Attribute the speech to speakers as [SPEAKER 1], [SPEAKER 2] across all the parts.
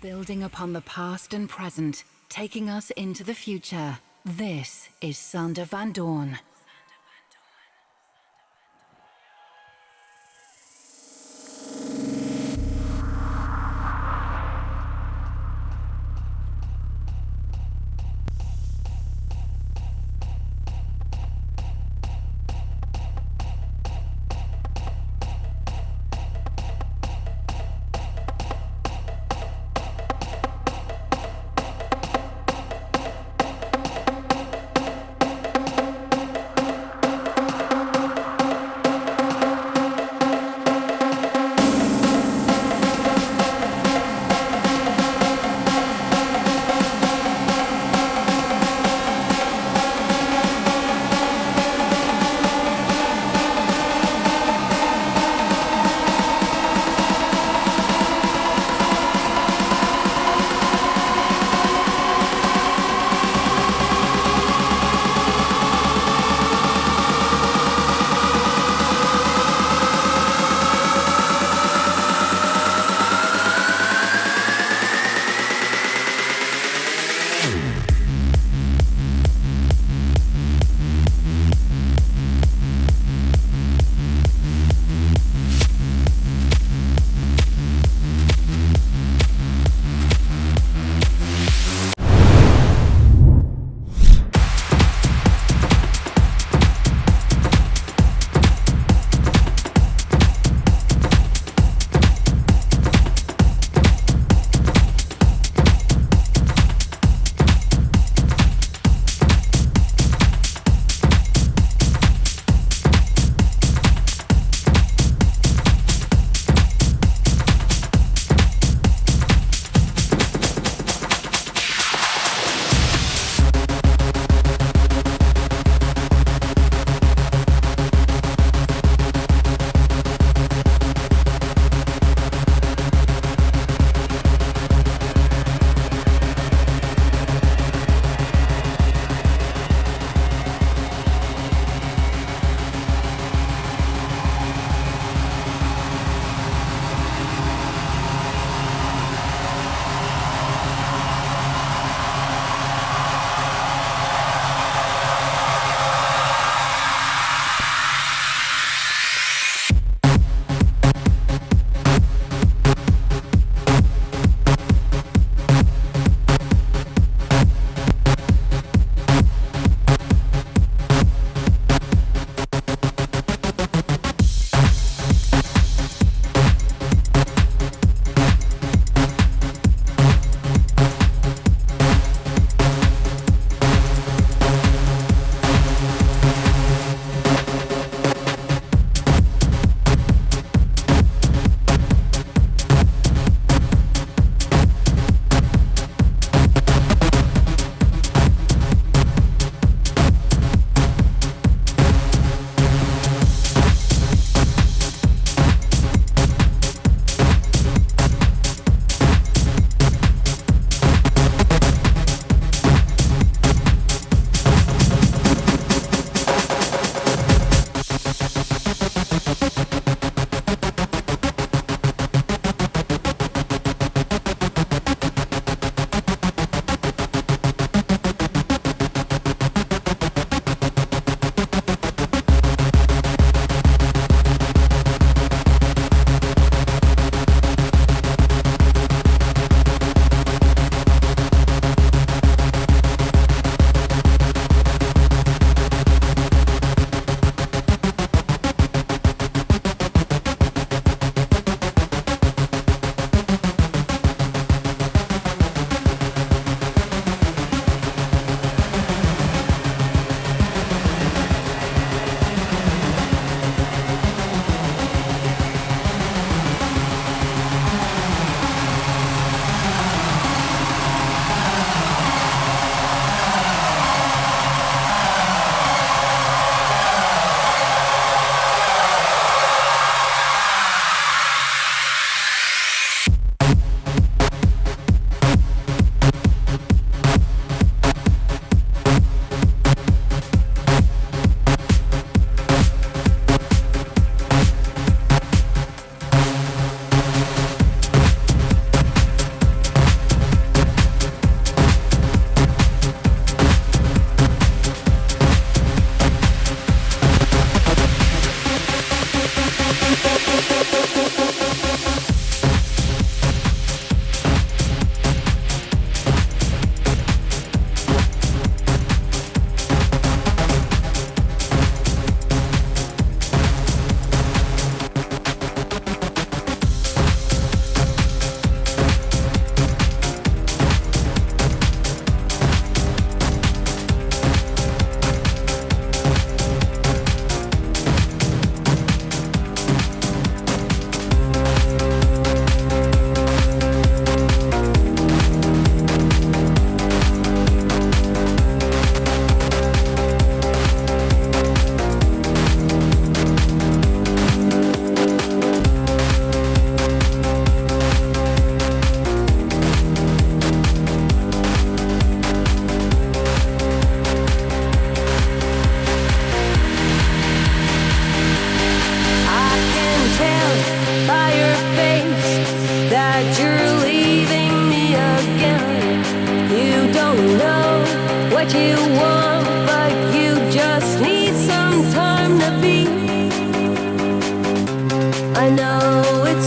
[SPEAKER 1] Building upon the past and present, taking us into the future. This is Sander van Doorn.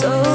[SPEAKER 2] so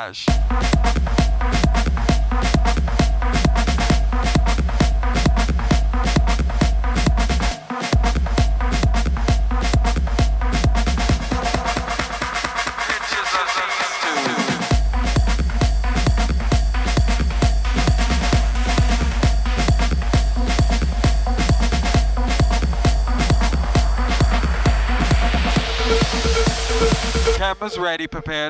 [SPEAKER 3] garage. ready,
[SPEAKER 4] prepared.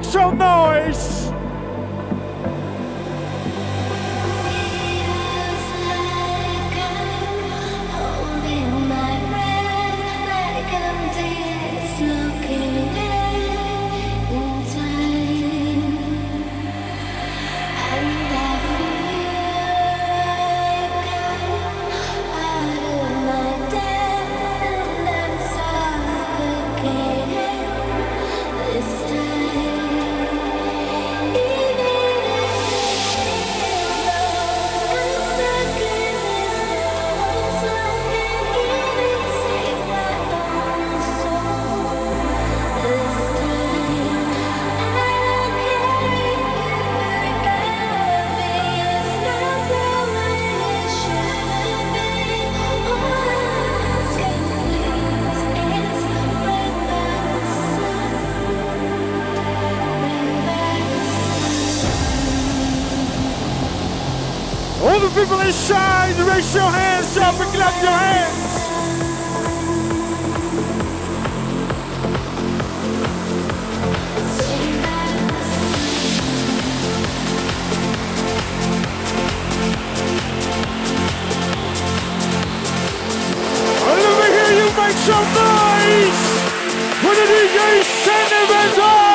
[SPEAKER 4] Doren make All the people inside, raise your hands up and clap your hands. Let me hear you make some noise for the DJ Sentimental.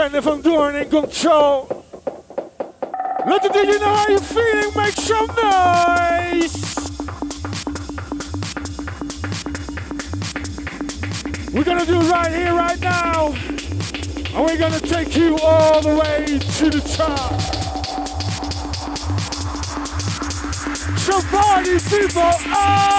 [SPEAKER 5] Alexander Van Doorn in control. Let the DJ know how you're feeling, make some noise. We're gonna do right here, right now. And we're gonna take you all the way to the top. Somebody, people, oh!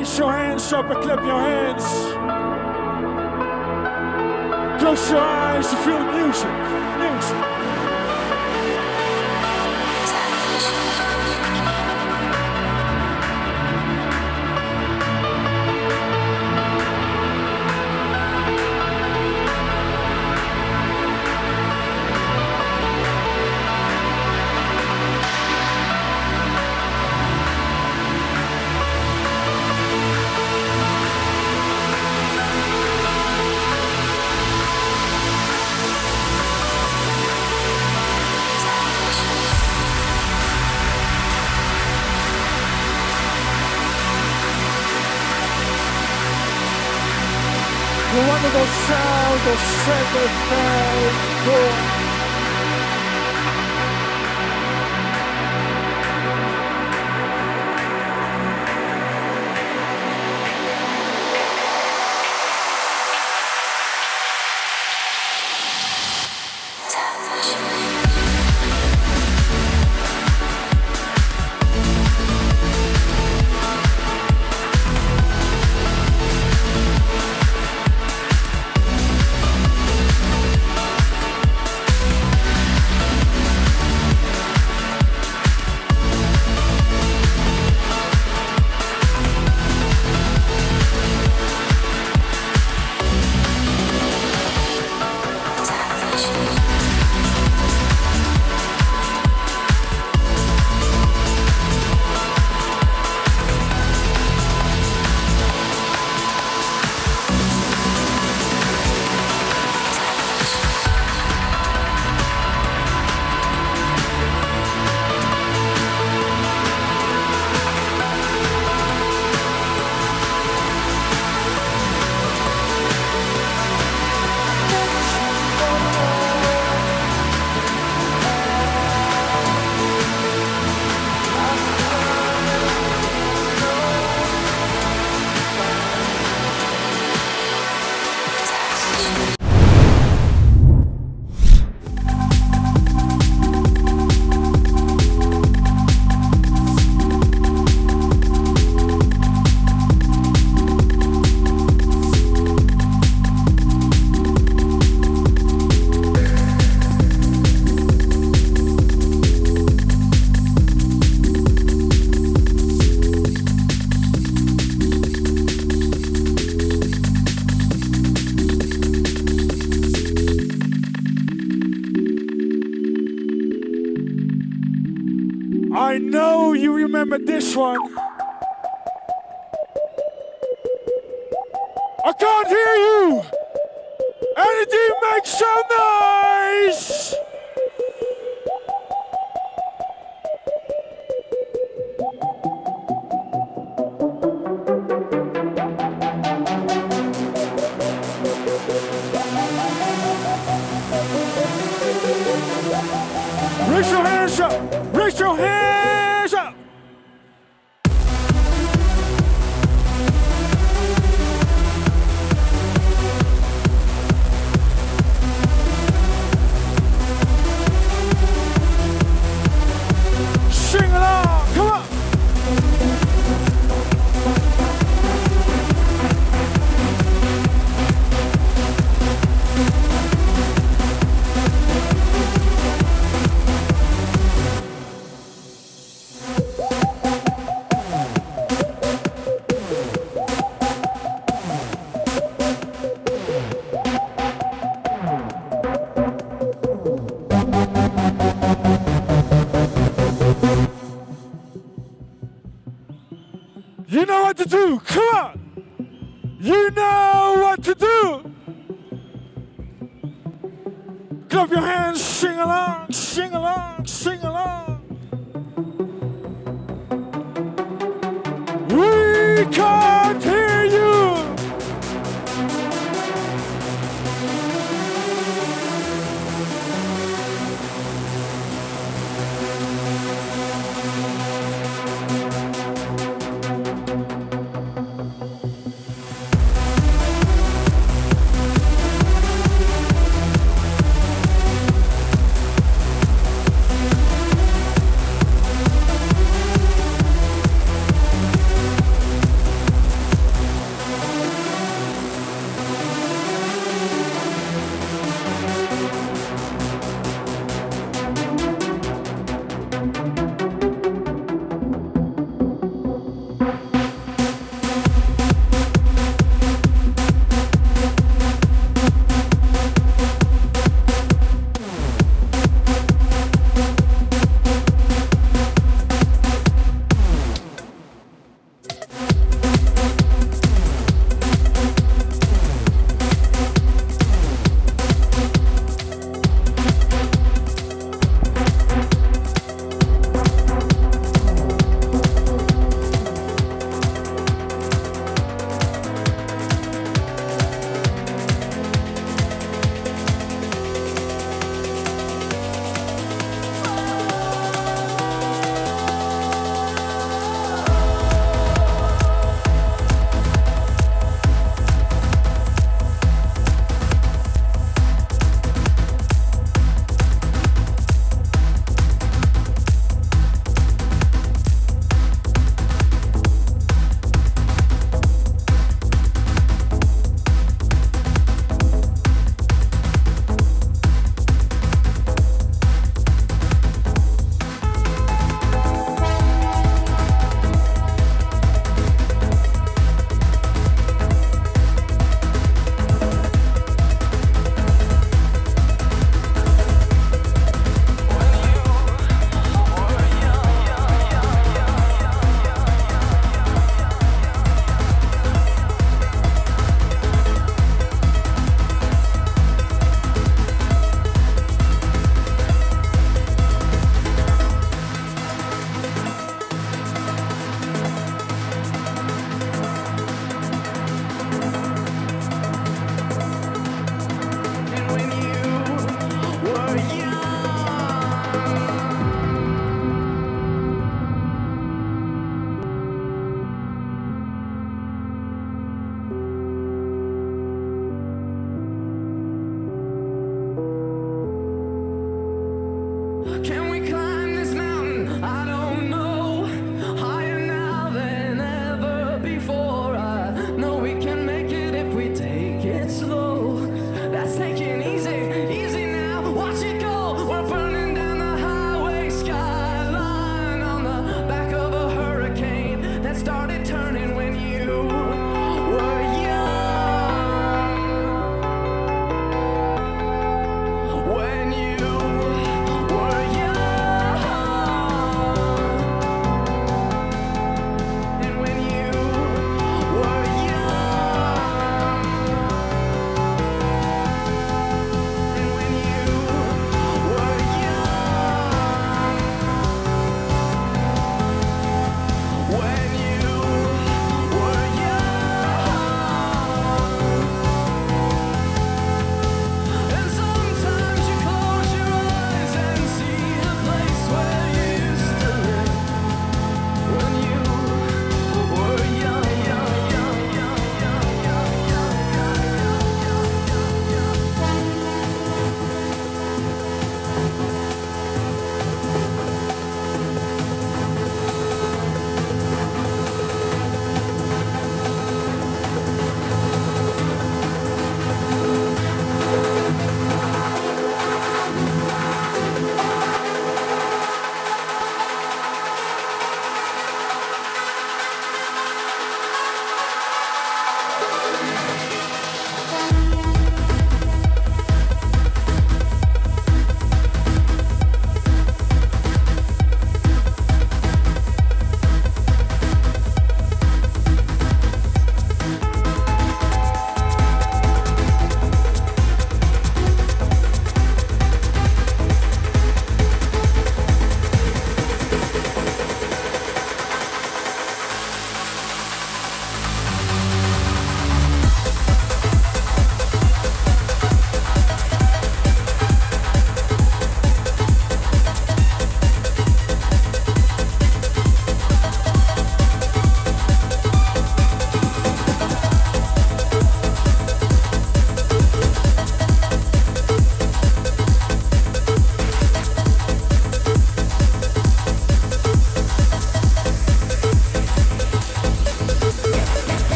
[SPEAKER 5] Raise your hands up and clap your hands. Close your eyes to feel the music. to do. Come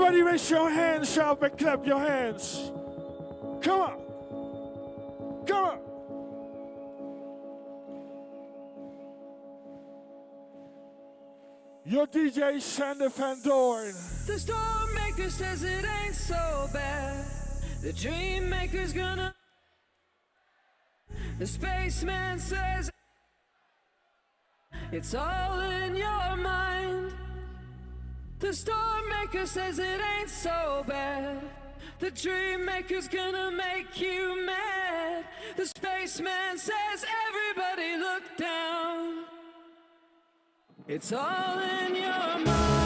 [SPEAKER 5] Everybody raise your hands, shout and clap your hands. Come on. Come on. Your DJ Sander Van Doorn.
[SPEAKER 6] The storm maker says it ain't so bad. The dream maker's gonna. The spaceman says it's all in your mind. The storm maker says it ain't so bad. The dream maker's gonna make you mad. The spaceman says everybody look down. It's all in your mind.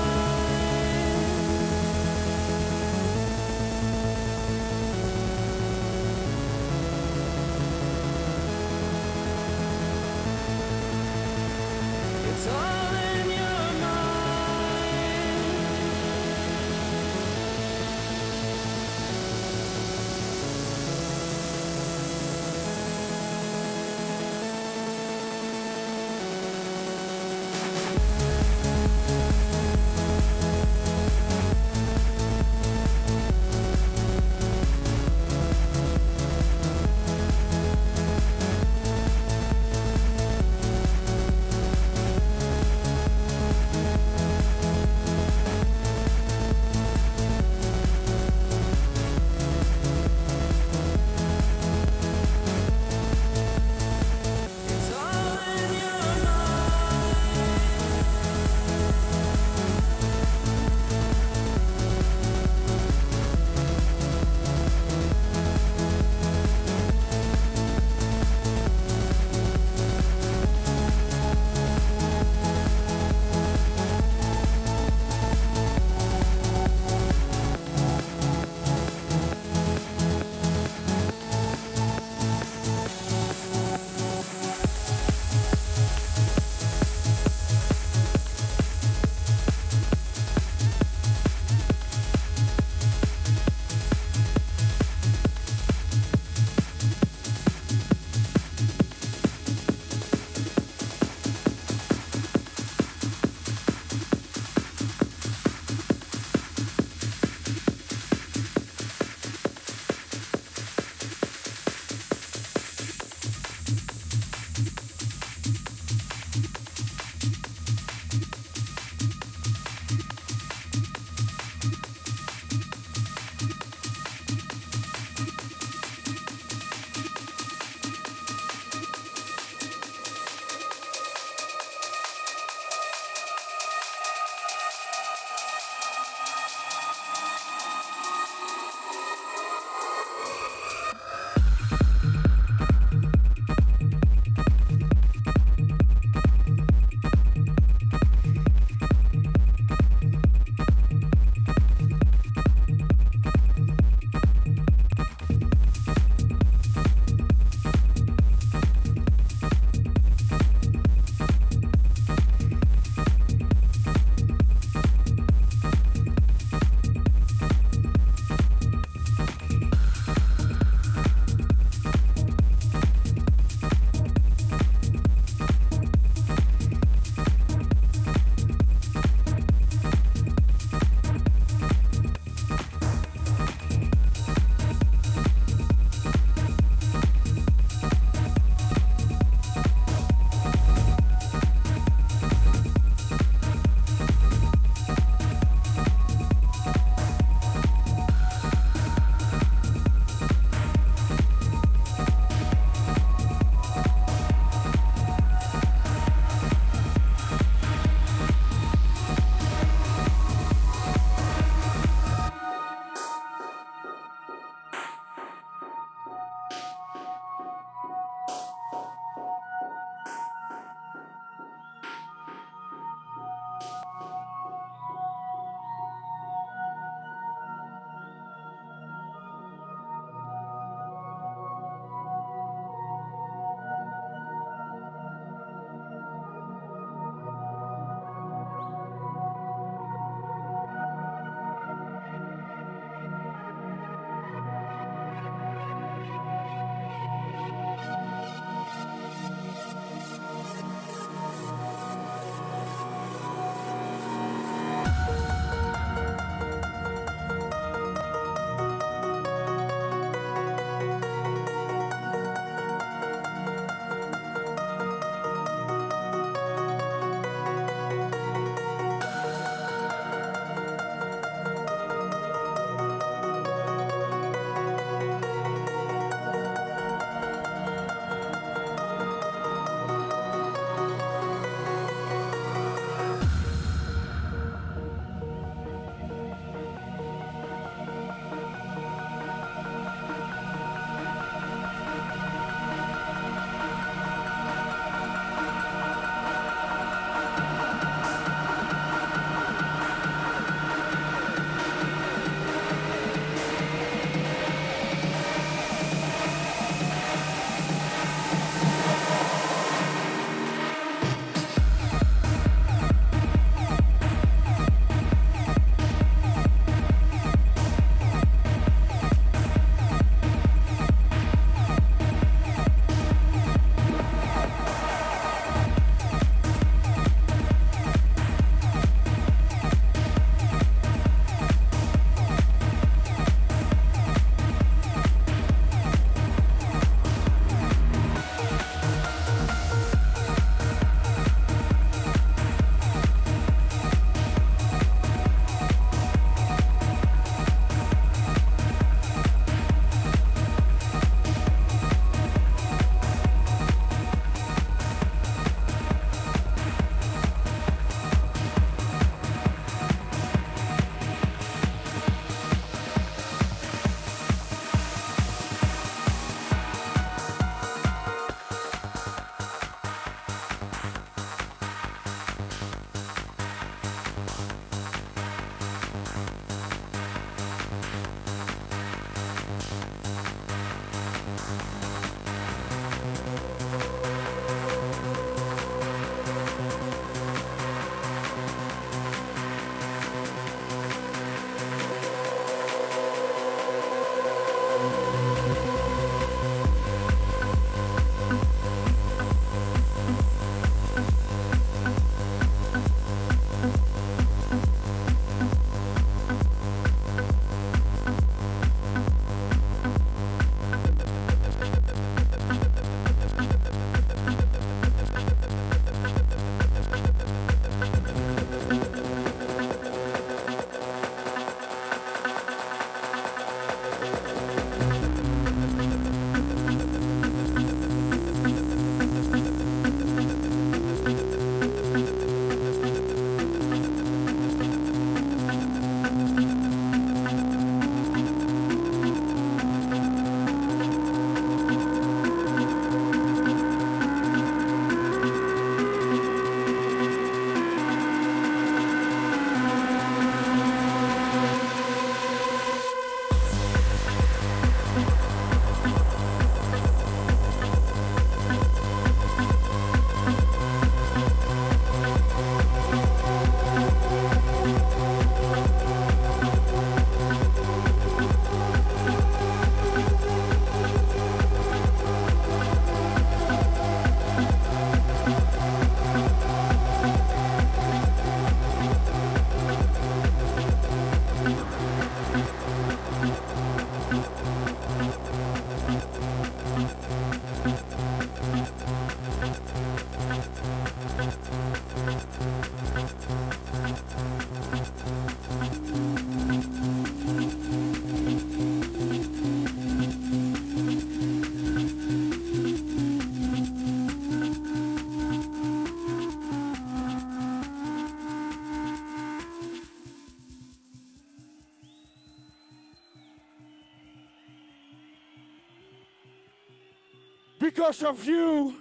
[SPEAKER 5] Because of you,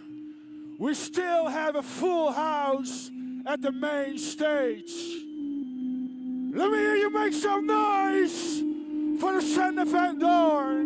[SPEAKER 5] we still have a full house at the main stage. Let me hear you make some noise for the Sander Van Doorn.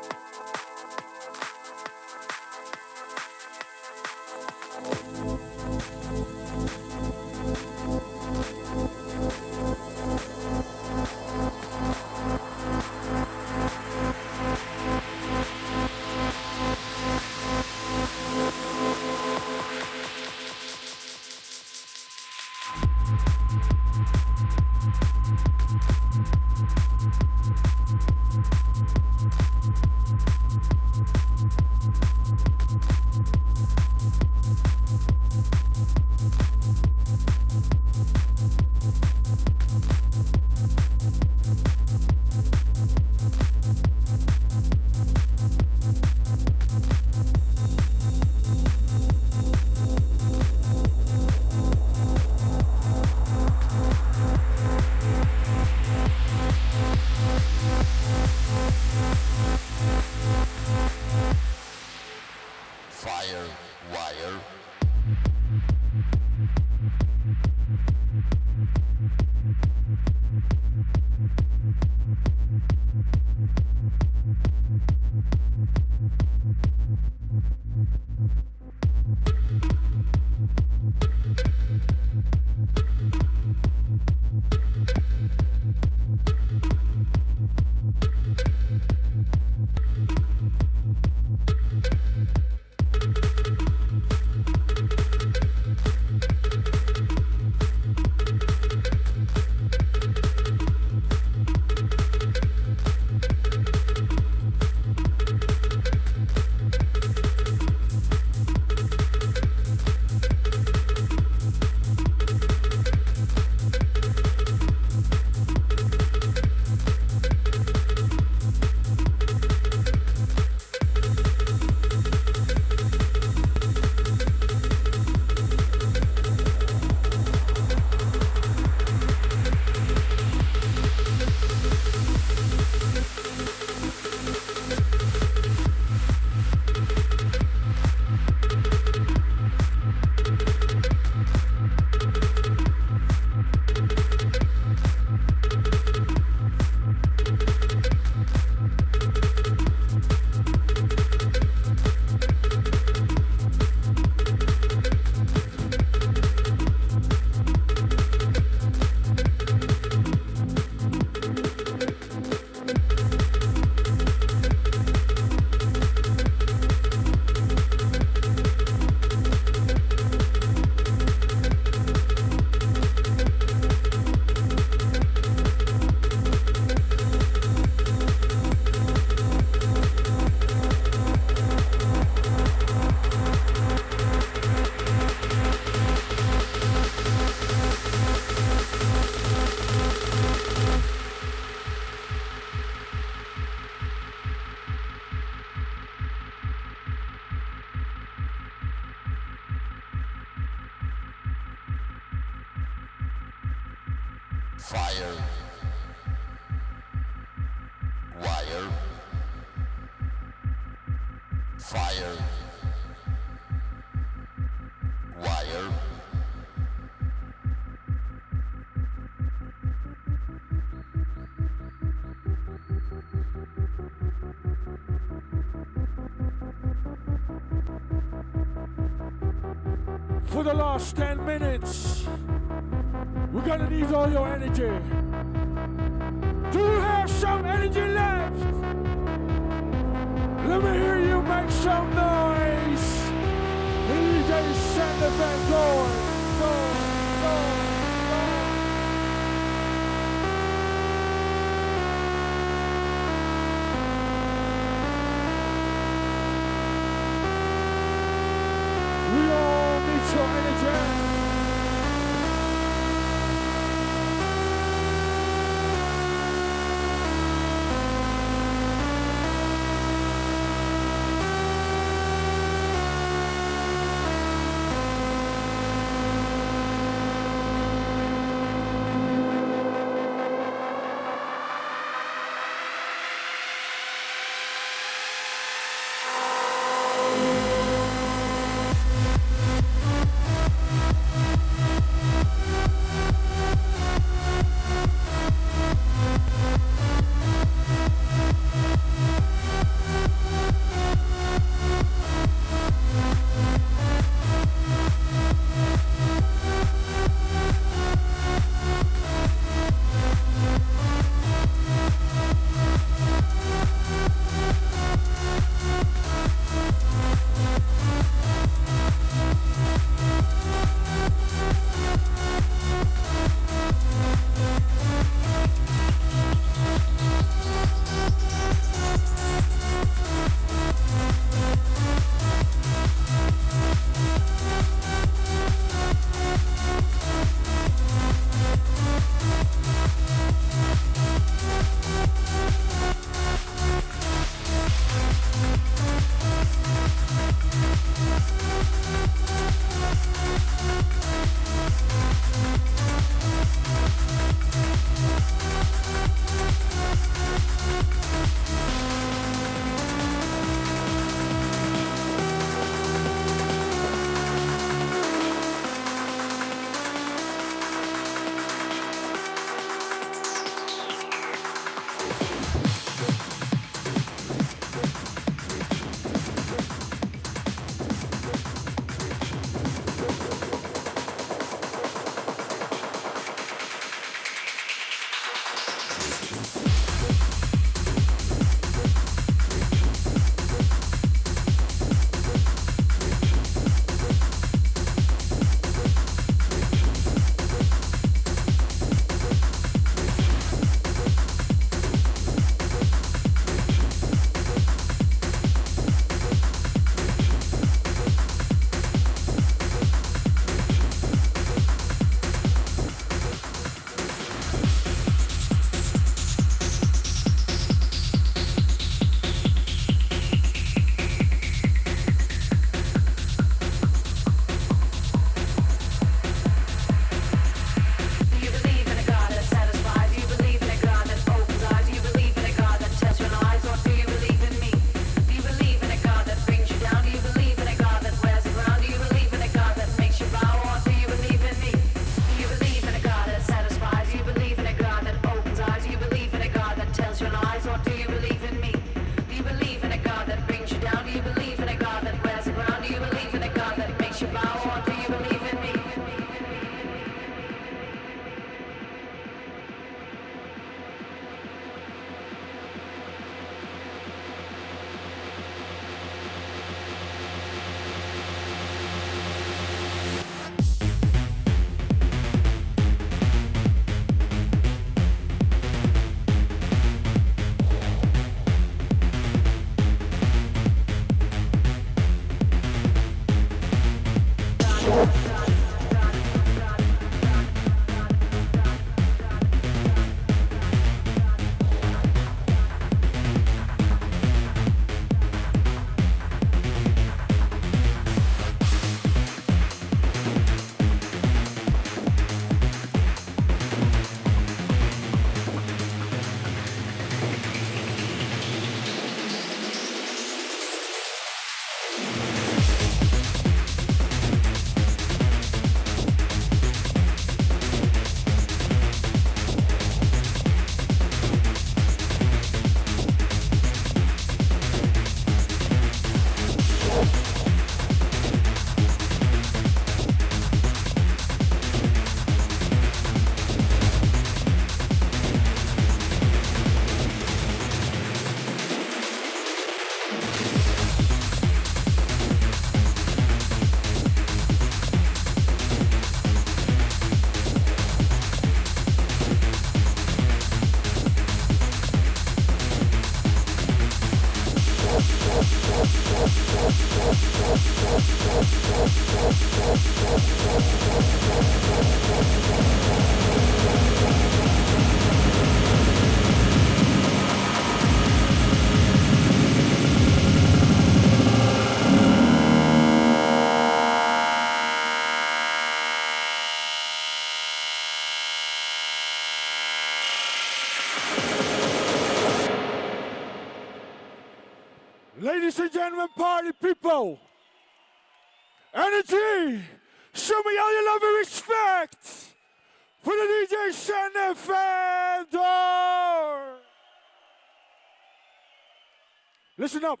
[SPEAKER 5] Listen up.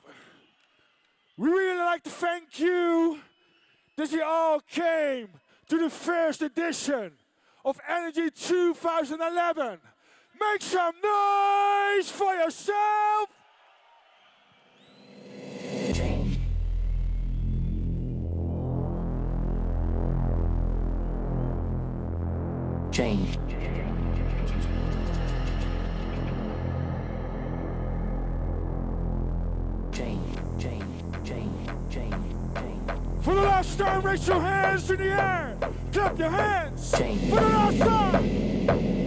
[SPEAKER 5] We really like to thank you that you all came to the first edition of Energy 2011. Make some noise for yourself.
[SPEAKER 7] change. Change,
[SPEAKER 5] Last time, raise your hands in the air. Clap your hands.
[SPEAKER 7] Change.
[SPEAKER 5] For the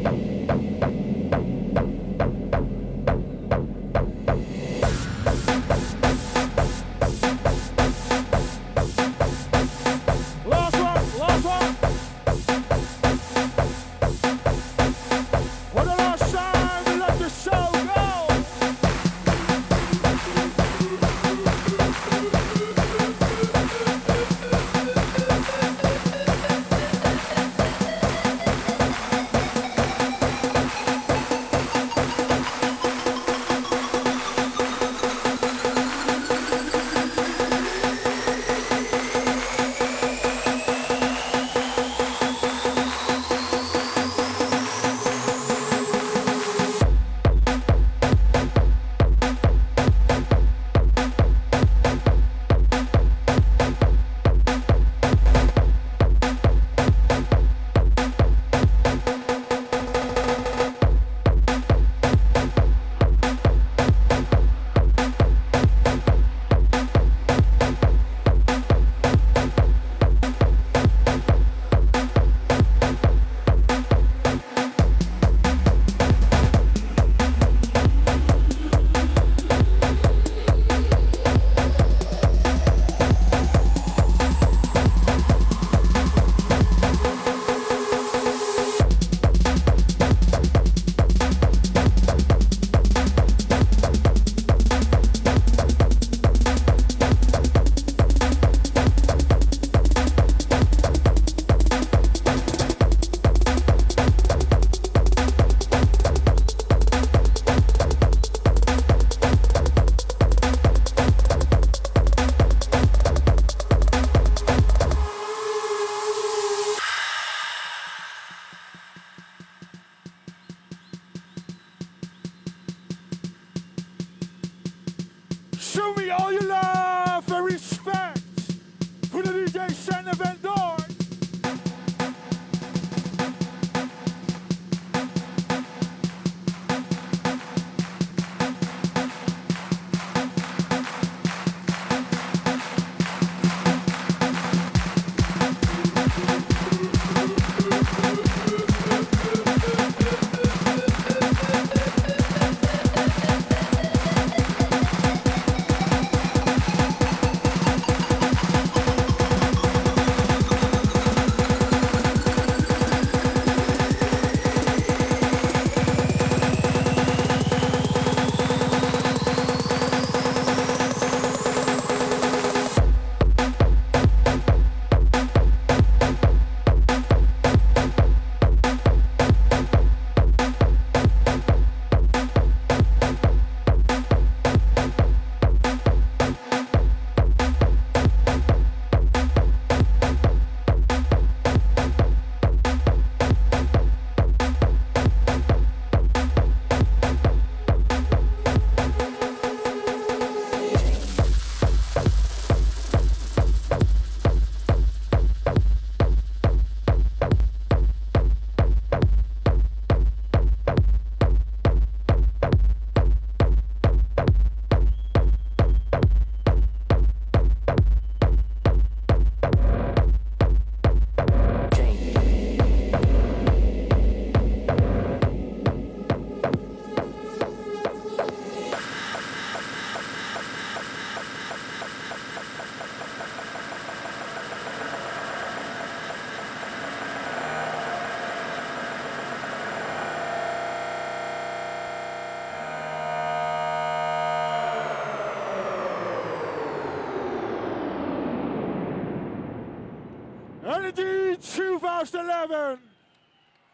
[SPEAKER 5] 2011.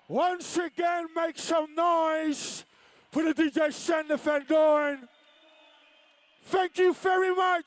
[SPEAKER 5] Once again, make some noise for the DJ Sander Van Doorn. Thank you very much.